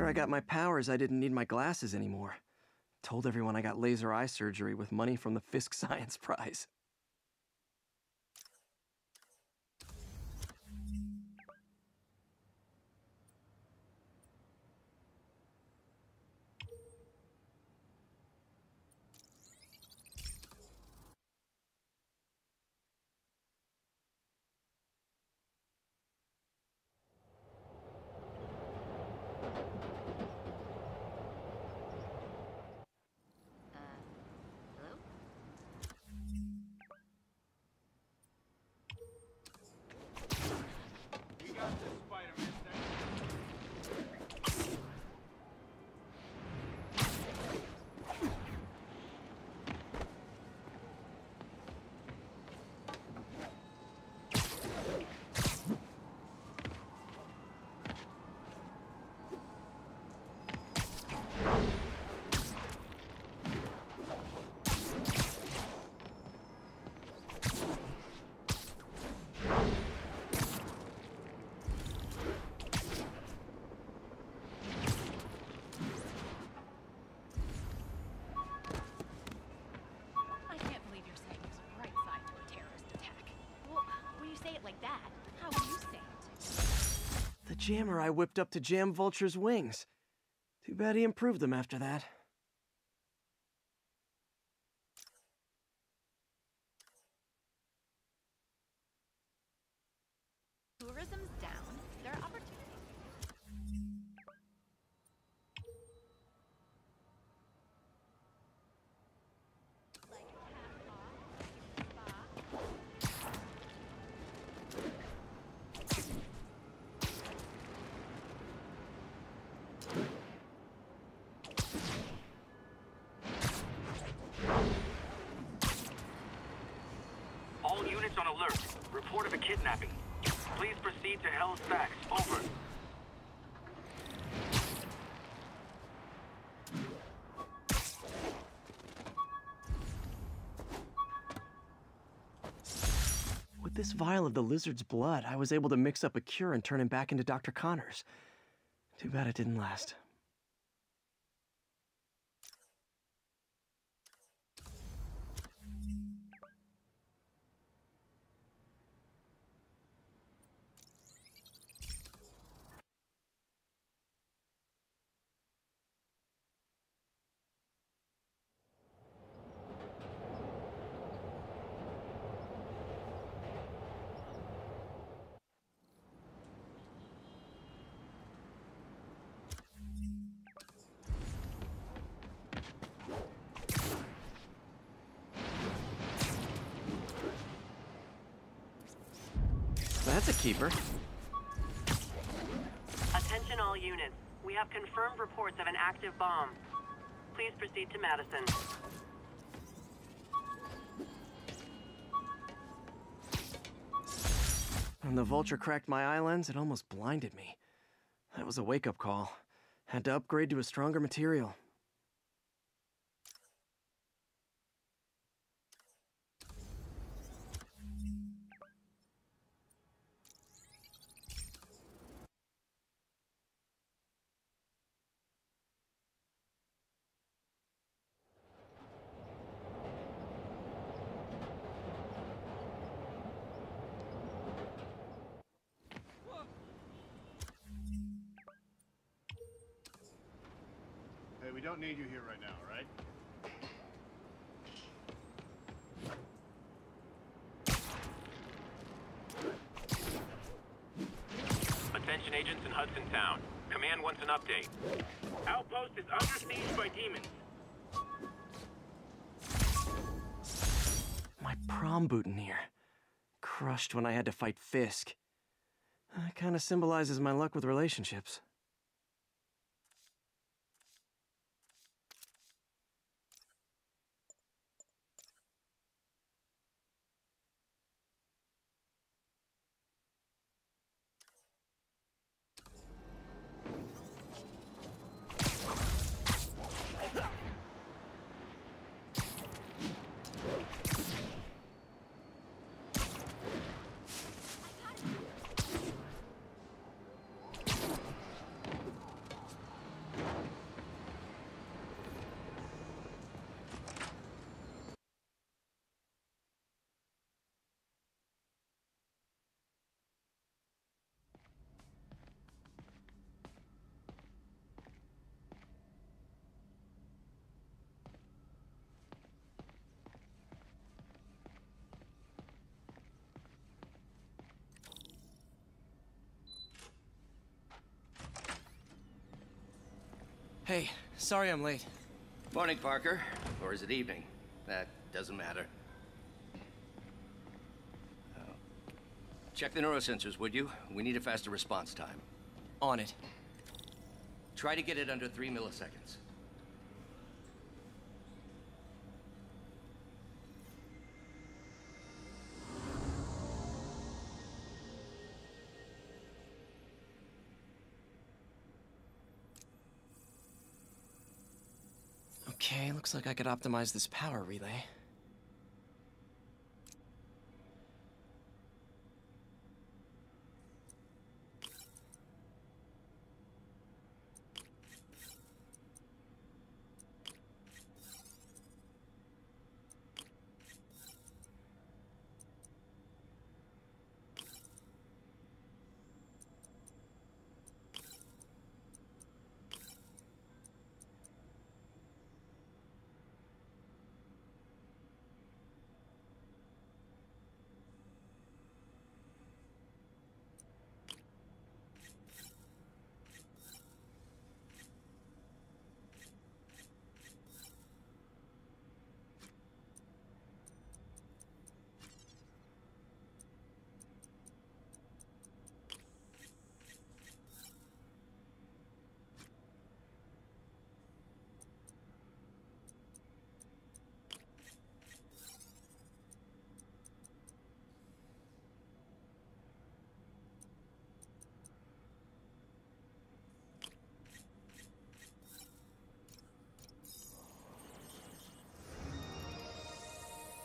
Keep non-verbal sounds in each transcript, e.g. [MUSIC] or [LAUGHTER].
After I got my powers, I didn't need my glasses anymore. Told everyone I got laser eye surgery with money from the Fisk [LAUGHS] Science Prize. Jammer I whipped up to jam Vulture's wings. Too bad he improved them after that. Tourism's down. There are opportunities. Like half off, spa. All units on alert. Report of a kidnapping. Please proceed to Hell's Facts. Over. With this vial of the lizard's blood, I was able to mix up a cure and turn him back into Dr. Connors. Too bad it didn't last. That's a keeper. Attention all units. We have confirmed reports of an active bomb. Please proceed to Madison. When the vulture cracked my eye lens, it almost blinded me. That was a wake up call. Had to upgrade to a stronger material. We don't need you here right now, all right? Attention agents in Hudson Town. Command wants an update. Outpost is under siege by demons. My prom boutonniere. Crushed when I had to fight Fisk. That kind of symbolizes my luck with relationships. Hey, sorry I'm late. Morning, Parker. Or is it evening? That doesn't matter. Uh, check the neurosensors, would you? We need a faster response time. On it. Try to get it under three milliseconds. Okay, looks like I could optimize this power relay.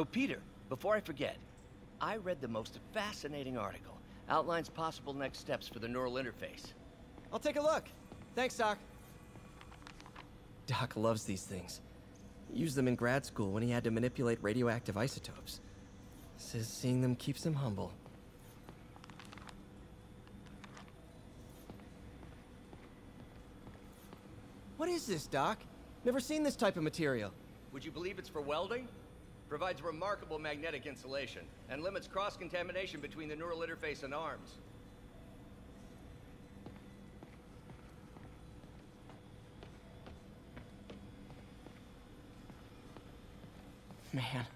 Oh, Peter, before I forget, I read the most fascinating article. Outlines possible next steps for the neural interface. I'll take a look. Thanks, Doc. Doc loves these things. He used them in grad school when he had to manipulate radioactive isotopes. Says seeing them keeps him humble. What is this, Doc? Never seen this type of material. Would you believe it's for welding? Provides remarkable magnetic insulation and limits cross-contamination between the neural interface and arms. Man,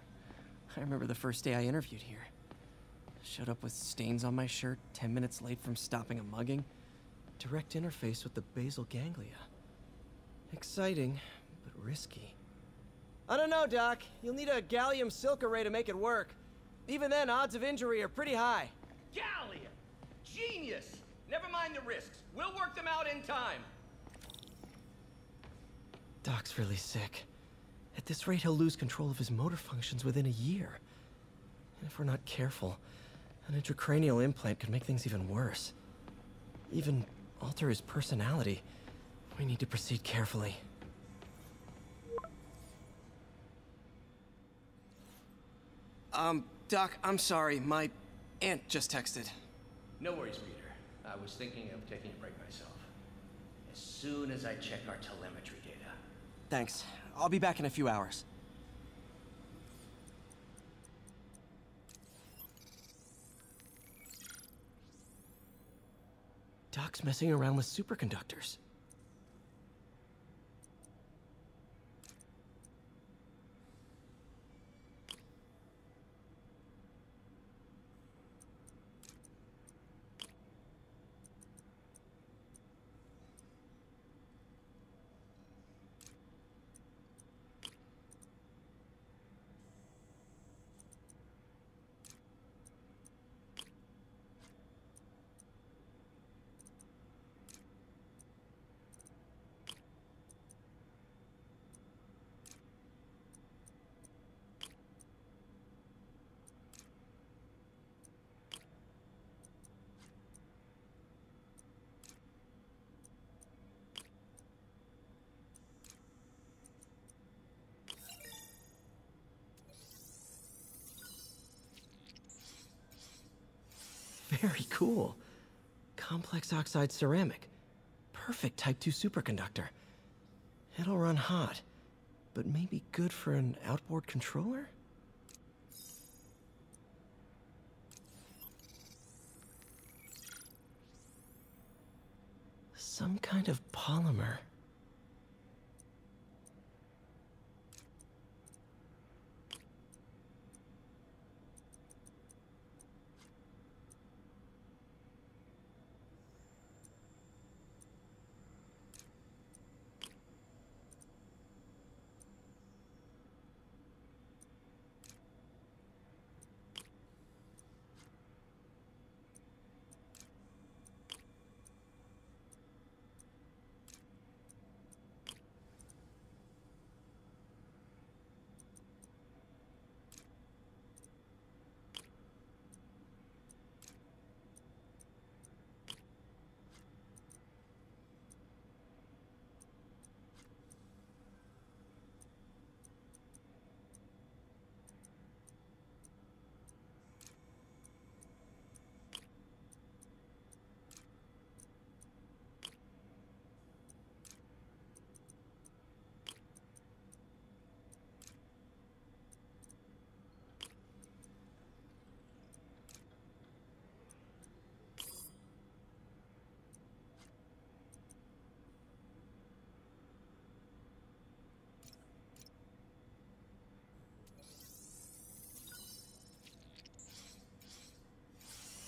I remember the first day I interviewed here. Showed up with stains on my shirt, 10 minutes late from stopping a mugging. Direct interface with the basal ganglia. Exciting, but risky. I don't know, Doc. You'll need a gallium silk array to make it work. Even then, odds of injury are pretty high. Gallium! Genius! Never mind the risks. We'll work them out in time. Doc's really sick. At this rate, he'll lose control of his motor functions within a year. And if we're not careful, an intracranial implant could make things even worse. Even alter his personality. We need to proceed carefully. Um, Doc, I'm sorry. My aunt just texted. No worries, Peter. I was thinking of taking a break myself. As soon as I check our telemetry data. Thanks. I'll be back in a few hours. Doc's messing around with superconductors. Very cool. Complex oxide ceramic. Perfect Type 2 superconductor. It'll run hot, but maybe good for an outboard controller? Some kind of polymer.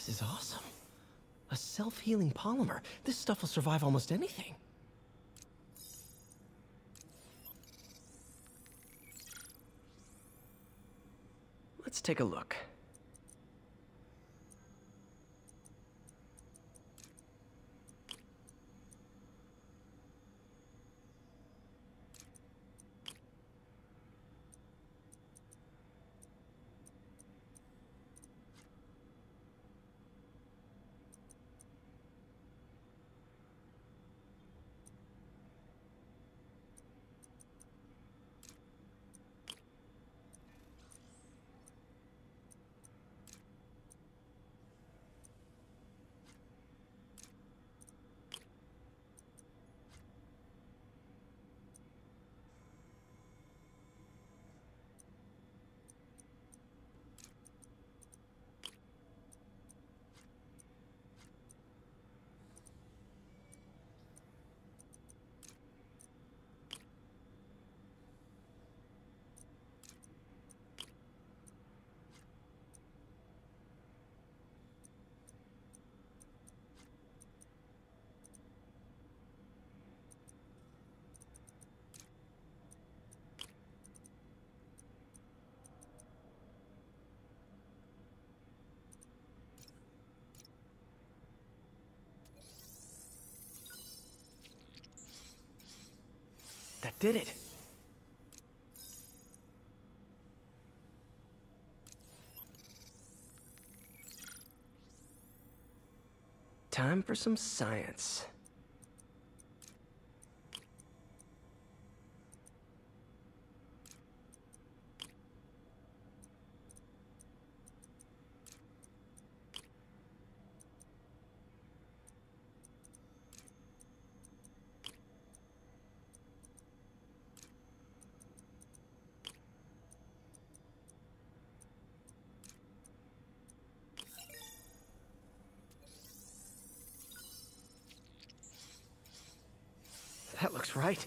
This is awesome. A self-healing polymer. This stuff will survive almost anything. Let's take a look. That did it. Time for some science. That looks right.